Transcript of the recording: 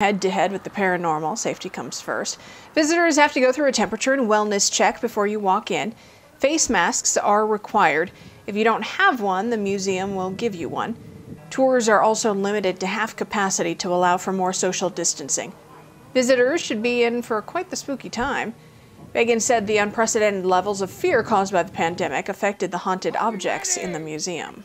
Head to head with the paranormal, safety comes first. Visitors have to go through a temperature and wellness check before you walk in. Face masks are required. If you don't have one, the museum will give you one. Tours are also limited to half capacity to allow for more social distancing. Visitors should be in for quite the spooky time. Megan said the unprecedented levels of fear caused by the pandemic affected the haunted objects in the museum.